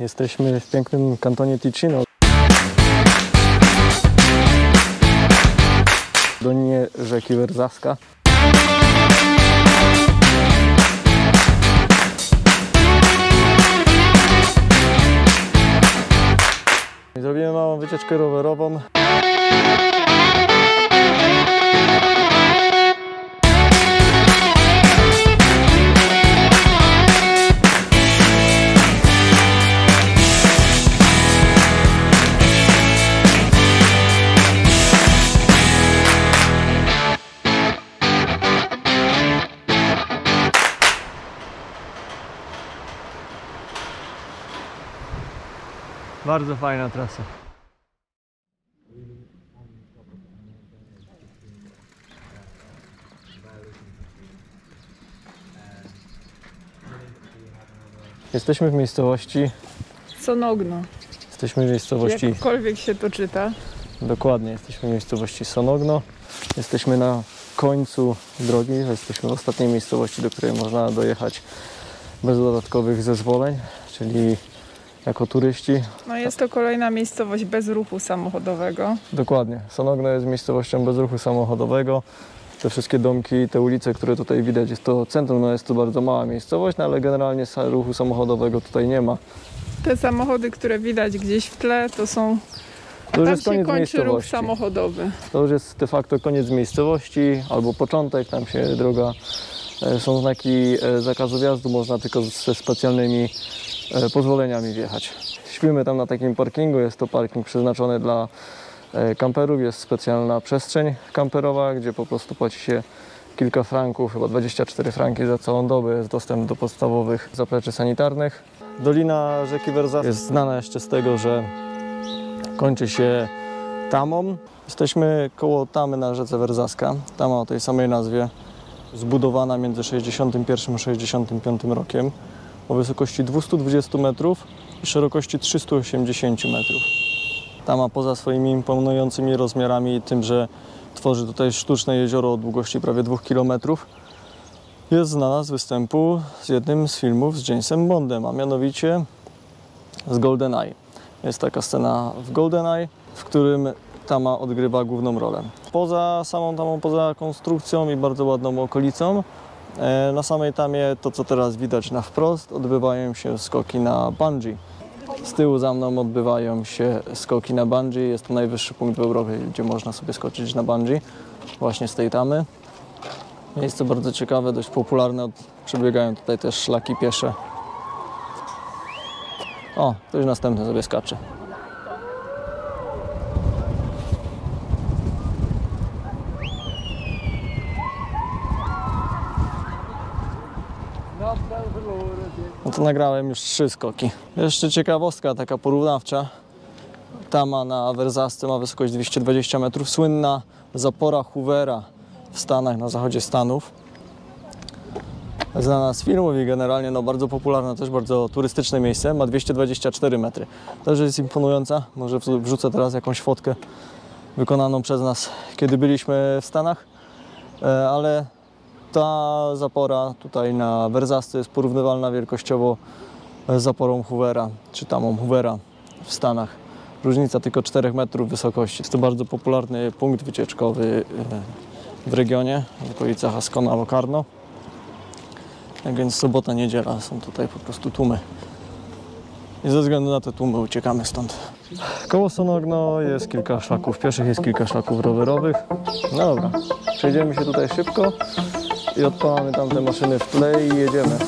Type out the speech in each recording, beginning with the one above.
Jesteśmy w pięknym kantonie Ticino. Dolinie rzeki Werzaska. Zrobimy małą wycieczkę rowerową. Bardzo fajna trasa. Jesteśmy w miejscowości, Sonogno. jesteśmy w miejscowości, Jakkolwiek się to czyta. dokładnie, jesteśmy w miejscowości Sonogno. Jesteśmy na końcu drogi, jesteśmy w ostatniej miejscowości, do której można dojechać bez dodatkowych zezwoleń, czyli jako turyści. No jest to kolejna miejscowość bez ruchu samochodowego. Dokładnie. Sonogno jest miejscowością bez ruchu samochodowego. Te wszystkie domki, te ulice, które tutaj widać, jest to centrum, no jest to bardzo mała miejscowość, no ale generalnie ruchu samochodowego tutaj nie ma. Te samochody, które widać gdzieś w tle, to są. To już Tam jest się koniec kończy ruch samochodowy. To już jest de facto koniec miejscowości albo początek, tam się droga, e, są znaki e, zakazu wjazdu, można tylko ze specjalnymi pozwoleniami wjechać. Śpimy tam na takim parkingu, jest to parking przeznaczony dla e, kamperów, jest specjalna przestrzeń kamperowa, gdzie po prostu płaci się kilka franków, chyba 24 franki za całą dobę, jest dostęp do podstawowych zapleczy sanitarnych. Dolina rzeki Werza jest znana jeszcze z tego, że kończy się Tamą. Jesteśmy koło Tamy na rzece Werzaska. Tama o tej samej nazwie, zbudowana między 61 a 65 rokiem, o wysokości 220 metrów i szerokości 380 metrów. Tama poza swoimi imponującymi rozmiarami i tym, że tworzy tutaj sztuczne jezioro o długości prawie 2 km, jest znana z występu z jednym z filmów z Jamesem Bondem, a mianowicie z GoldenEye. Jest taka scena w GoldenEye, w którym Tama odgrywa główną rolę. Poza samą Tamą, poza konstrukcją i bardzo ładną okolicą, na samej Tamie, to co teraz widać na wprost, odbywają się skoki na bungee. Z tyłu za mną odbywają się skoki na bungee. Jest to najwyższy punkt w Europie, gdzie można sobie skoczyć na bungee, właśnie z tej Tamy. Miejsce bardzo ciekawe, dość popularne. Przebiegają tutaj też szlaki piesze. O, ktoś następny sobie skacze. To nagrałem już trzy skoki. Jeszcze ciekawostka taka porównawcza. Tama na Versasce ma wysokość 220 metrów. Słynna zapora Hoovera w Stanach, na zachodzie Stanów. Znana z filmów i generalnie no, bardzo popularne, też bardzo turystyczne miejsce. Ma 224 metry. Też jest imponująca. Może wrzu- wrzucę teraz jakąś fotkę wykonaną przez nas, kiedy byliśmy w Stanach. E, Ale ta zapora tutaj na Versasce jest porównywalna wielkościowo z zaporą Hoovera, czy tamą Hoovera w Stanach. Różnica tylko 4 metrów wysokości. Jest to bardzo popularny punkt wycieczkowy e, w regionie, w okolicach Ascona Locarno. Tak więc sobota, niedziela są tutaj po prostu tłumy. I ze względu na te tłumy uciekamy stąd. Koło Sonogno jest kilka szlaków pieszych, jest kilka szlaków rowerowych. No dobra, przejdziemy się tutaj szybko i odpalamy tamte maszyny w tle i jedziemy.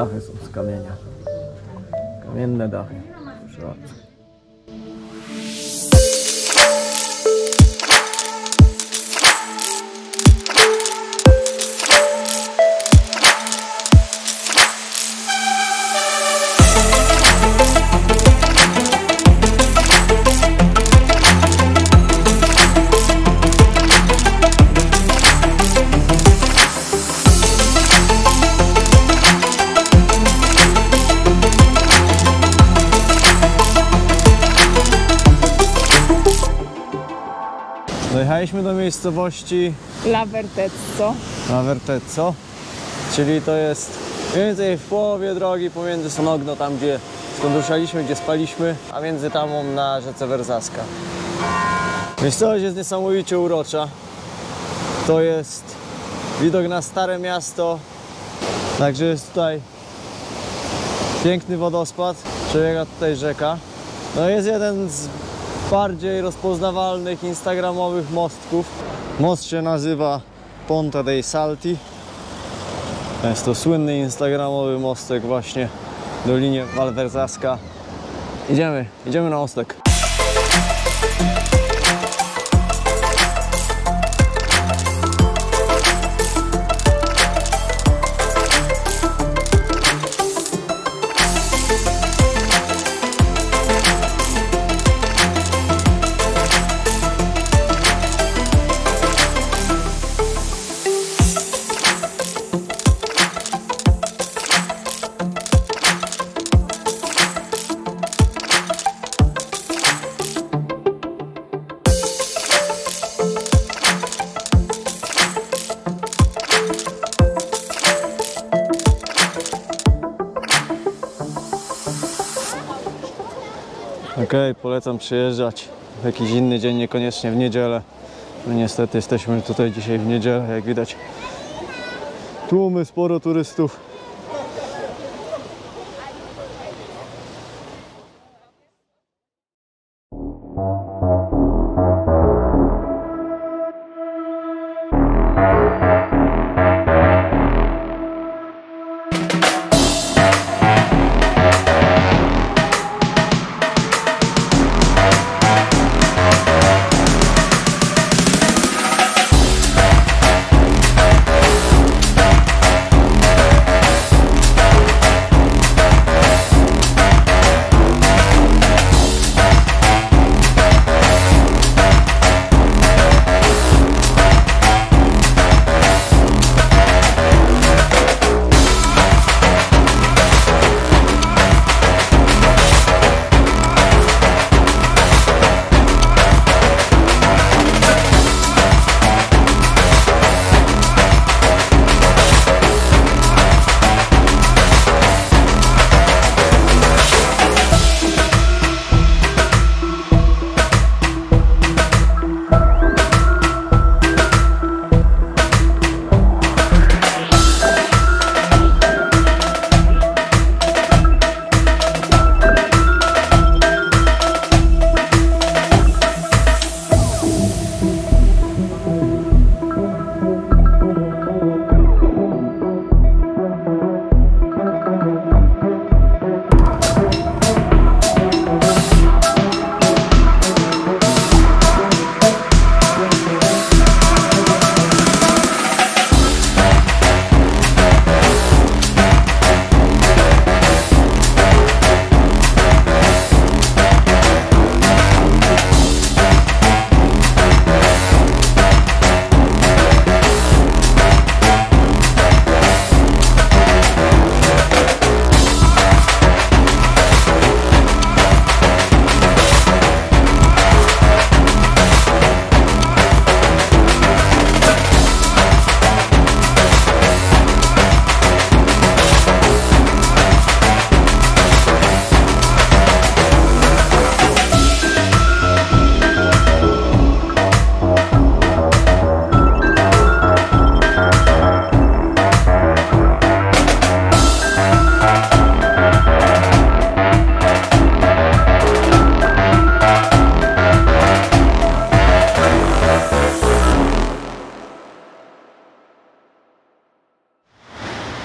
Dachy są z kamienia. Kamienne dachy. Proszę. Dojechaliśmy do miejscowości La Vertezzo. Czyli to jest mniej więcej w połowie drogi pomiędzy Sonogno, tam gdzie skąd ruszaliśmy, gdzie spaliśmy, a między tamą na rzece Werzaska. Miejscowość jest niesamowicie urocza. To jest widok na stare miasto, także jest tutaj piękny wodospad, przebiega tutaj rzeka. No jest jeden z bardziej rozpoznawalnych instagramowych mostków. Most się nazywa Ponta dei Salti. Jest to słynny instagramowy mostek właśnie w Dolinie Valversaska. Idziemy, idziemy na mostek. Okej, polecam przyjeżdżać w jakiś inny dzień, niekoniecznie w niedzielę. No niestety jesteśmy tutaj dzisiaj w niedzielę, jak widać. Tłumy, sporo turystów.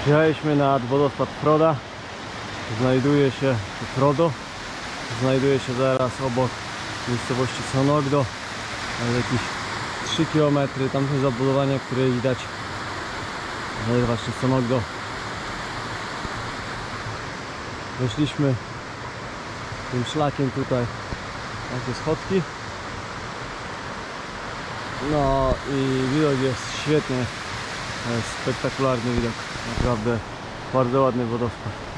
Przyjechaliśmy nad wodospad Froda. Znajduje się Frodo. Znajduje się zaraz obok miejscowości Sonogdo. Jakieś 3 km tamte zabudowania, które widać. To jest właśnie Sonogdo. Weszliśmy tym szlakiem tutaj. Takie schodki. No i widok jest świetny. Spektakularny widok. Naprawdę bardzo ładny wodospad.